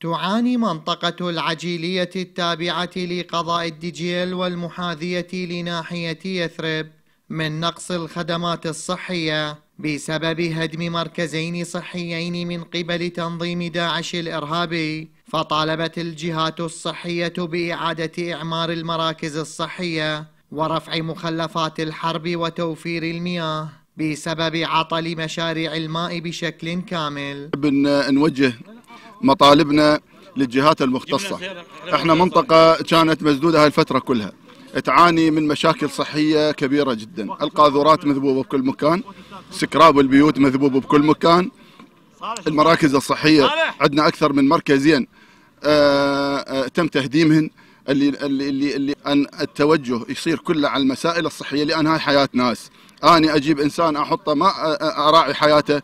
تعاني منطقة العجيلية التابعة لقضاء الدجيل والمحاذية لناحية يثرب من نقص الخدمات الصحية بسبب هدم مركزين صحيين من قبل تنظيم داعش الإرهابي فطالبت الجهات الصحية بإعادة إعمار المراكز الصحية ورفع مخلفات الحرب وتوفير المياه بسبب عطل مشاريع الماء بشكل كامل. نوجه مطالبنا للجهات المختصة. إحنا منطقة كانت مسدودة هاي الفترة كلها. تعاني من مشاكل صحية كبيرة جدا. القاذورات مذبوبة بكل مكان. سكراب البيوت مذبوب بكل مكان. المراكز الصحية عندنا أكثر من مركزين آه، آه، تم تهديمهن. اللي اللي اللي أن التوجه يصير كله على المسائل الصحية لأن هاي حياة ناس. آني أجيب إنسان أحطه ما أراعي حياته.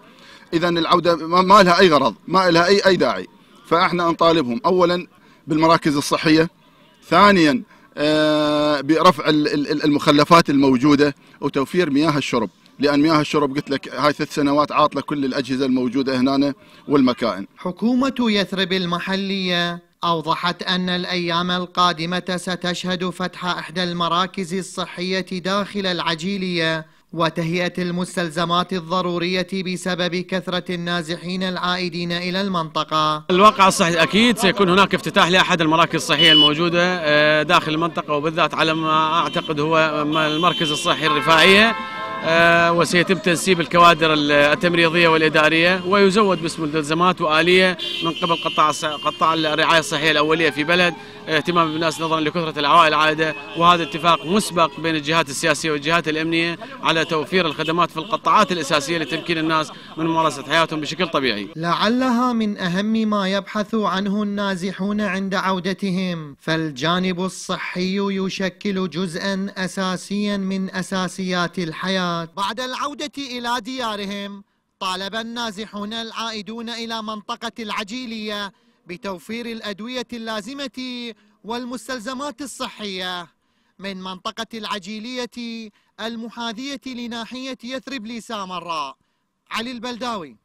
اذا العودة ما لها أي غرض ما لها أي أي داعي فإحنا نطالبهم اولا بالمراكز الصحية ثانيا آه، برفع المخلفات الموجودة وتوفير مياه الشرب لأن مياه الشرب قلت لك هاي ثلاث سنوات عاطلة كل الأجهزة الموجودة هنا والمكائن. حكومة يثرب المحلية أوضحت أن الأيام القادمة ستشهد فتح إحدى المراكز الصحية داخل العجيلية وتهيئة المستلزمات الضرورية بسبب كثرة النازحين العائدين إلى المنطقة. الواقع الصحي أكيد سيكون هناك افتتاح لأحد المراكز الصحية الموجودة آه، داخل المنطقة وبالذات على ما أعتقد هو المركز الصحي الرفاعية. وسيتم تنسيب الكوادر التمريضية والإدارية ويزود باسم الملزمات وآلية من قبل قطاع قطاع الرعاية الصحية الأولية في بلد اهتمام بالناس نظرا لكثرة العوائل العائده وهذا اتفاق مسبق بين الجهات السياسية والجهات الأمنية على توفير الخدمات في القطاعات الأساسية لتمكين الناس من ممارسة حياتهم بشكل طبيعي. لعلها من أهم ما يبحث عنه النازحون عند عودتهم، فالجانب الصحي يشكل جزءا اساسيا من أساسيات الحياة. بعد العودة إلى ديارهم طالب النازحون العائدون إلى منطقة العجيلية بتوفير الأدوية اللازمة والمستلزمات الصحية. من منطقة العجيلية المحاذية لناحية يثرب لسامراء علي البلداوي.